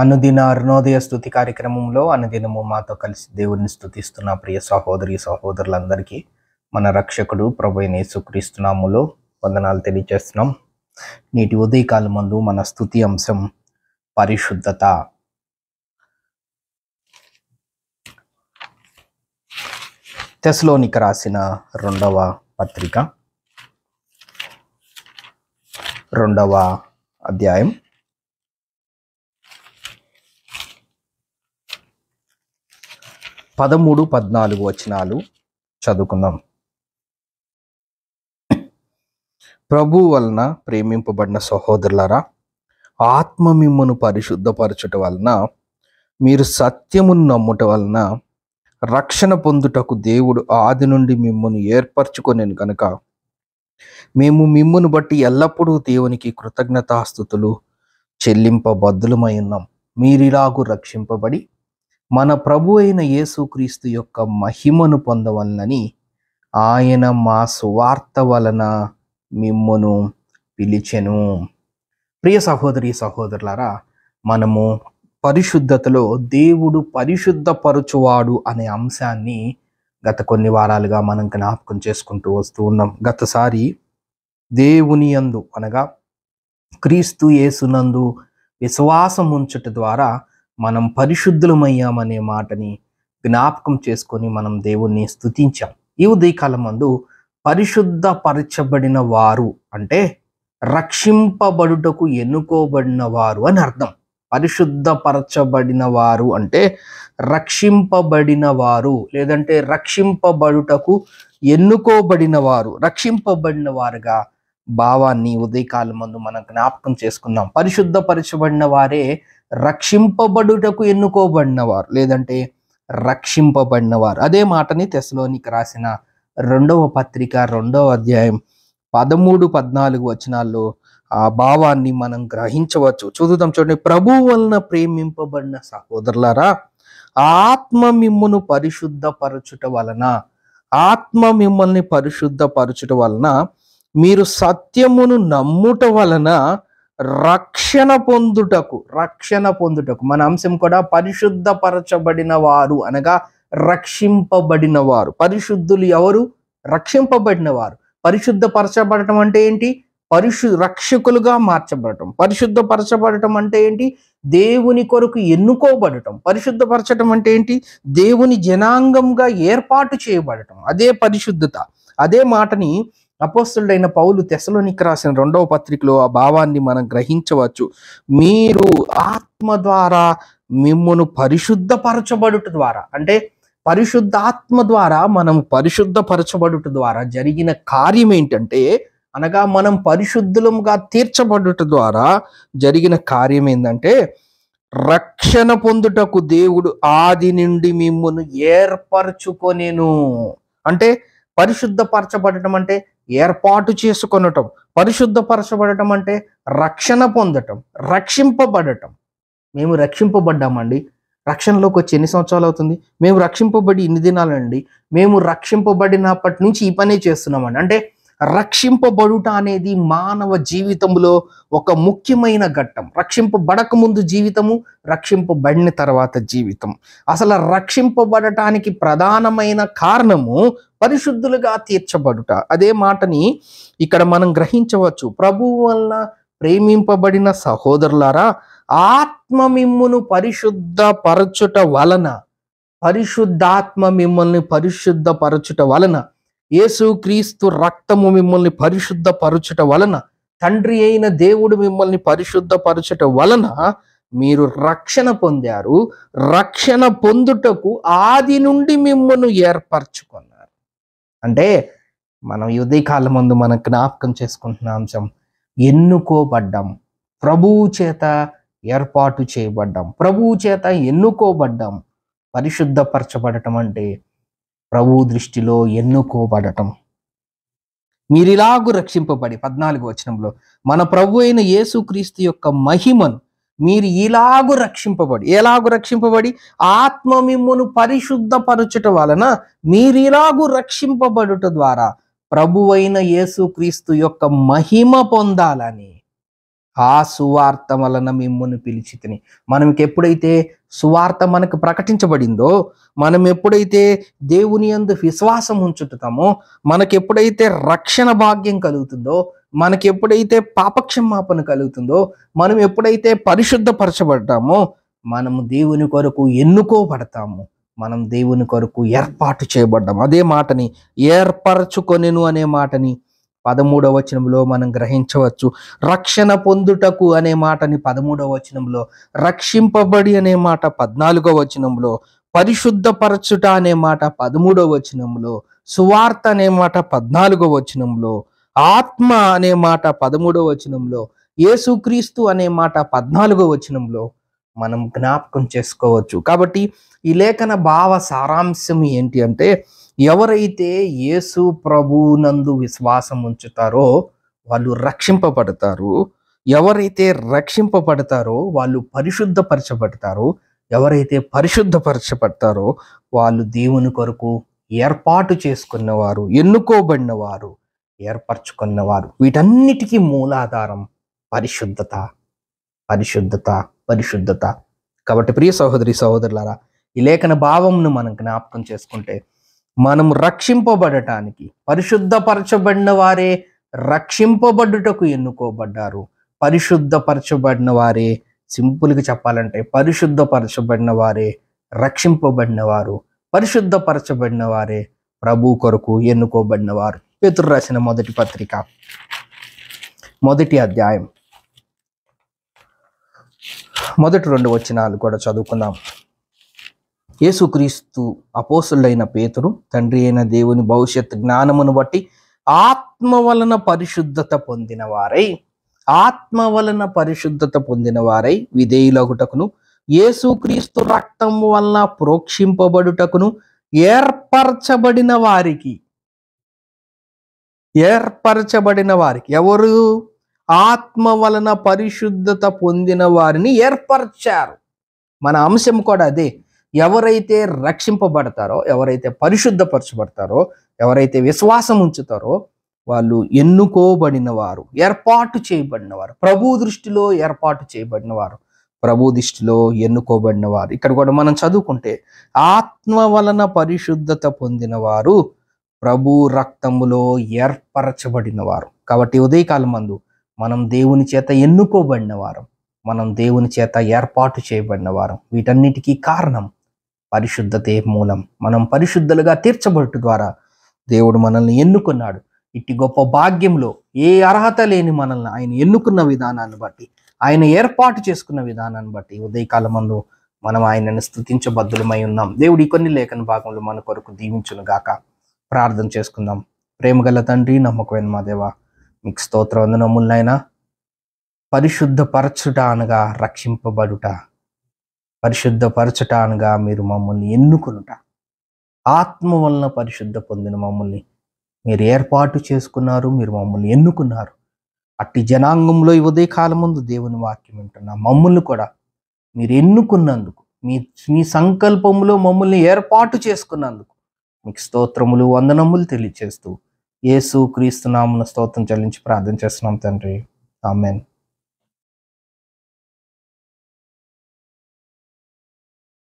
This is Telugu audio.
అనుదిన అరుణోదయ స్థుతి కార్యక్రమంలో అనుదినము మాతో కలిసి దేవుడిని స్థుతిస్తున్న ప్రియ సహోదరి సహోదరులందరికీ మన రక్షకుడు ప్రభు నేసుక్రీస్తునాములో వందనాలు తెలియజేస్తున్నాం. నేటి ఉదయకాలం ముందు మన స్థుతి అంశం పరిశుద్ధత. తెస్లోనికి రాసిన రెండవ పత్రిక రెండవ అధ్యాయం. పదమూడు పద్నాలుగు వచనాలు చదువుకుందాం. ప్రభు వలన ప్రేమింపబడిన సహోదరులరా ఆత్మ మిమ్మును పరిశుద్ధపరచుట వలన మీరు సత్యమును నమ్ముట వలన రక్షణ పొందుటకు దేవుడు ఆది నుండి మిమ్మును ఏర్పరచుకొనేను కనుక మేము మిమ్మును బట్టి ఎల్లప్పుడూ దేవునికి కృతజ్ఞతాస్థుతులు చెల్లింపబద్దులమై ఉన్నాం. మీరిలాగు రక్షింపబడి మన ప్రభు అయిన యేసుక్రీస్తు యొక్క మహిమను పొందవలనని ఆయన మా సువార్త వలన మిమ్మను పిలిచెను. ప్రియ సహోదరి సహోదరులారా మనము పరిశుద్ధతలో దేవుడు పరిశుద్ధపరచువాడు అనే అంశాన్ని గత కొన్ని వారాలుగా మనం జ్ఞాపకం చేసుకుంటూ వస్తూ ఉన్నాం. గతసారి దేవుని యందు అనగా క్రీస్తు యేసునందు విశ్వాసం ఉంచుట ద్వారా మనం పరిశుద్ధులమయ్యామనే మాటని జ్ఞాపకం చేసుకొని మనం దేవుణ్ణి స్థుతించాం ఈ ఉదయకాలం మందు పరిశుద్ధపరచబడిన వారు అంటే రక్షింపబడుటకు ఎన్నుకోబడిన వారు అని అర్థం. పరిశుద్ధపరచబడిన వారు అంటే రక్షింపబడిన వారు లేదంటే రక్షింపబడుటకు ఎన్నుకోబడిన వారు రక్షింపబడిన వారుగా భావాన్ని ఉదయకాలం మందు మనం జ్ఞాపకం చేసుకుందాం పరిశుద్ధపరచబడిన వారే రక్షింపబడుటకు ఎన్నుకోబడిన వారు లేదంటే రక్షింపబడిన వారు అదే మాటని తెసలోనికి రాసిన రెండవ పత్రిక రెండవ అధ్యాయం పదమూడు పద్నాలుగు వచనాల్లో ఆ భావాన్ని మనం గ్రహించవచ్చు. చూద్దాం చూడండి. ప్రభు వలన ప్రేమింపబడిన సహోదరులారా ఆత్మ మిమ్మును పరిశుద్ధపరచుట వలన ఆత్మ మిమ్మల్ని పరిశుద్ధపరచుట వలన మీరు సత్యమును నమ్ముట వలన రక్షణ పొందుటకు రక్షణ పొందుటకు. మన అంశం కూడా పరిశుద్ధపరచబడిన వారు అనగా రక్షింపబడిన వారు. పరిశుద్ధులు ఎవరు? రక్షింపబడిన వారు. పరిశుద్ధపరచబడటం అంటే ఏంటి? పరిశు రక్షకులుగా మార్చబడటం. పరిశుద్ధపరచబడటం అంటే ఏంటి? దేవుని కొరకు ఎన్నుకోబడటం. పరిశుద్ధపరచడం అంటే ఏంటి? దేవుని జనాంగంగా ఏర్పాటు చేయబడటం. అదే పరిశుద్ధత. అదే మాటని అపోస్తుడైన పౌలు తెసలోనికి రాసిన రెండవ పత్రికలో ఆ భావాన్ని మనం గ్రహించవచ్చు. మీరు ఆత్మ ద్వారా మిమ్మును పరిశుద్ధపరచబడుట ద్వారా అంటే పరిశుద్ధాత్మ ద్వారా మనం పరిశుద్ధపరచబడుట ద్వారా జరిగిన కార్యం ఏంటంటే అనగా మనం పరిశుద్ధులంగా తీర్చబడుట ద్వారా జరిగిన కార్యం ఏంటంటే రక్షణ పొందుటకు దేవుడు ఆది నుండి మిమ్మును ఏర్పరచుకొనేను. అంటే పరిశుద్ధపరచబడటం అంటే ఏర్పాటు చేసుకొనటం పరిశుద్ధపరచబడటం అంటే రక్షణ పొందటం రక్షింపబడటం. మేము రక్షింపబడ్డామండి. రక్షణలోకి వచ్చి ఎన్ని సంవత్సరాలు అవుతుంది? మేము రక్షింపబడి ఇన్ని దినాలండి. మేము రక్షింపబడినప్పటి నుంచి ఈ పనే చేస్తున్నామండి. అంటే రక్షింపబడుట అనేది మానవ జీవితంలో ఒక ముఖ్యమైన ఘట్టం. రక్షింపబడక ముందు జీవితము రక్షింపబడిన తర్వాత జీవితం. అసలు రక్షింపబడటానికి ప్రధానమైన కారణము పరిశుద్ధులుగా తీర్చబడుట. అదే మాటని ఇక్కడ మనం గ్రహించవచ్చు. ప్రభు వలన ప్రేమింపబడిన సహోదరులారా ఆత్మ మిమ్మును పరిశుద్ధపరచుట వలన పరిశుద్ధాత్మ మిమ్మల్ని పరిశుద్ధపరచుట వలన యేసుక్రీస్తు రక్తము మిమ్మల్ని పరిశుద్ధపరచుట వలన తండ్రి అయిన దేవుడు మిమ్మల్ని పరిశుద్ధపరచుట వలన మీరు రక్షణ పొందారు. రక్షణ పొందుటకు ఆది నుండి మిమ్మల్ని ఏర్పరచుకున్నారు. అంటే మనం ఈ ఉదయకాలం ముందు మనం జ్ఞాపకం చేసుకుంటున్న అంశం ఎన్నుకోబడ్డం. ప్రభువు చేత ఏర్పాటు చేయబడ్డాం. ప్రభువు చేత ఎన్నుకోబడ్డాం. పరిశుద్ధపరచబడటం అంటే ప్రభు దృష్టిలో ఎన్నుకోబడటం. మీరిలాగు రక్షింపబడి పద్నాలుగు వచనంలో మన ప్రభు అయిన యేసుక్రీస్తు యొక్క మహిమను మీరు ఇలాగు రక్షింపబడి ఎలాగు రక్షింపబడి? ఆత్మ మిమ్మును పరిశుద్ధపరచుట వలన మీరిలాగు రక్షింపబడుట ద్వారా ప్రభువైన యేసుక్రీస్తు యొక్క మహిమ పొందాలని. ఆ సువార్త వలన మిమ్మును పిలిచి తిని. మనకి ఎప్పుడైతే సువార్త మనకు ప్రకటించబడిందో మనం ఎప్పుడైతే దేవుని యందు విశ్వాసం ఉంచుతామో మనకి ఎప్పుడైతే రక్షణ భాగ్యం కలుగుతుందో మనకి ఎప్పుడైతే పాపక్షమాపణ కలుగుతుందో మనం ఎప్పుడైతే పరిశుద్ధపరచబడ్డామో మనము దేవుని కొరకు ఎన్నుకోబడతాము. మనం దేవుని కొరకు ఏర్పాటు చేయబడ్డాము. అదే మాటని ఏర్పరచుకొనెను అనే మాటని పదమూడవ వచనంలో మనం గ్రహించవచ్చు రక్షణ పొందుటకు అనే మాటని పదమూడవ వచనంలో రక్షింపబడి అనే మాట పద్నాలుగవ వచనంలో పరిశుద్ధపరచుట అనే మాట పదమూడవ వచనంలో సువార్త అనే మాట పద్నాలుగవ వచనంలో ఆత్మ అనే మాట పదమూడవ వచనంలో యేసుక్రీస్తు అనే మాట పద్నాలుగో వచనంలో మనం జ్ఞాపకం చేసుకోవచ్చు. కాబట్టి ఈ లేఖన భావ సారాంశం ఏంటి అంటే ఎవరైతే యేసు ప్రభునందు విశ్వాసం ఉంచుతారో వాళ్ళు రక్షింపబడతారు. ఎవరైతే రక్షింపబడతారో వాళ్ళు పరిశుద్ధపరచబడతారు. ఎవరైతే పరిశుద్ధపరచబడతారో వాళ్ళు దేవుని కొరకు ఏర్పాటు చేసుకున్నవారు ఎన్నుకోబడినవారు ఏర్పరచుకున్నవారు. వీటన్నిటికీ మూలాధారం పరిశుద్ధత పరిశుద్ధత పరిశుద్ధత. కాబట్టి ప్రియ సహోదరి సహోదరులారా ఈ లేఖన భావంను మనం జ్ఞాపకం చేసుకుంటే మనం రక్షింపబడటానికి పరిశుద్ధపరచబడిన వారే రక్షింపబడుటకు ఎన్నుకోబడ్డారు. పరిశుద్ధపరచబడిన వారే సింపుల్గా చెప్పాలంటే పరిశుద్ధపరచబడిన వారే రక్షింపబడిన వారు పరిశుద్ధపరచబడిన వారే ప్రభు కొరకు ఎన్నుకోబడిన వారు పేతురు రాసిన మొదటి పత్రిక మొదటి అధ్యాయం. మొదటి రెండు వచనాలు కూడా చదువుకుందాం. యేసుక్రీస్తు అపోసులైన పేతురు తండ్రి అయిన దేవుని భవిష్యత్ జ్ఞానమును బట్టి ఆత్మ వలన పరిశుద్ధత పొందిన వారై ఆత్మ వలన పరిశుద్ధత పొందిన వారై విధేయులగుటకును యేసుక్రీస్తు రక్తం వలన ప్రోక్షింపబడుటకును ఏర్పరచబడిన వారికి ఏర్పరచబడిన వారికి ఎవరు? ఆత్మ వలన పరిశుద్ధత పొందిన వారిని ఏర్పరచారు. మన అంశం కూడా అదే. ఎవరైతే రక్షింపబడతారో ఎవరైతే పరిశుద్ధపరచబడతారో ఎవరైతే విశ్వాసం ఉంచుతారో వాళ్ళు ఎన్నుకోబడిన వారు ఏర్పాటు చేయబడిన వారు ప్రభు దృష్టిలో ఏర్పాటు చేయబడిన వారు ప్రభు దృష్టిలో ఎన్నుకోబడిన వారు ఇక్కడ కూడా మనం చదువుకుంటే ఆత్మ వలన పరిశుద్ధత పొందిన వారు ప్రభు రక్తములో ఏర్పరచబడిన వారు కాబట్టి ఉదయకాలం మందు మనం దేవుని చేత ఎన్నుకోబడిన వారం మనం దేవుని చేత ఏర్పాటు చేయబడిన వారం వీటన్నిటికీ కారణం పరిశుద్ధతే మూలం మనం పరిశుద్ధులుగా తీర్చబడుట ద్వారా దేవుడు మనల్ని ఎన్నుకున్నాడు. ఇట్టి గొప్ప భాగ్యంలో ఏ అర్హత లేని మనల్ని ఆయన ఎన్నుకున్న విధానాన్ని బట్టి ఆయన ఏర్పాటు చేసుకున్న విధానాన్ని బట్టి ఉదయకాలమందు మనం ఆయనను స్థుతించబద్ధులమై ఉన్నాం. దేవుడి కొన్ని లేఖన భాగంలో మన కొరకు దీవించును గాక. ప్రార్థన చేసుకుందాం. ప్రేమగల తండ్రి నమ్మకమైన మా దేవ మీకు స్తోత్ర వందనములైనా పరిశుద్ధపరచుట అనగా రక్షింపబడుట. పరిశుద్ధపరచుట అనగా మీరు మమ్మల్ని ఎన్నుకునుట. ఆత్మ వలన పరిశుద్ధ పొందిన మమ్మల్ని మీరు ఏర్పాటు చేసుకున్నారు మీరు మమ్మల్ని ఎన్నుకున్నారు. అట్టి జనాంగంలో ఈ ఉదయ కాలం ముందు దేవుని వాక్యం వింటున్నా మమ్మల్ని కూడా మీరు ఎన్నుకున్నందుకు మీ మీ సంకల్పంలో మమ్మల్ని ఏర్పాటు చేసుకున్నందుకు మీకు స్తోత్రములు వందనములు తెలియచేస్తూ యేసు క్రీస్తు నామన స్తోత్రం చెల్లించి ప్రార్థన చేస్తున్నాం తండ్రి. ఆమెన్.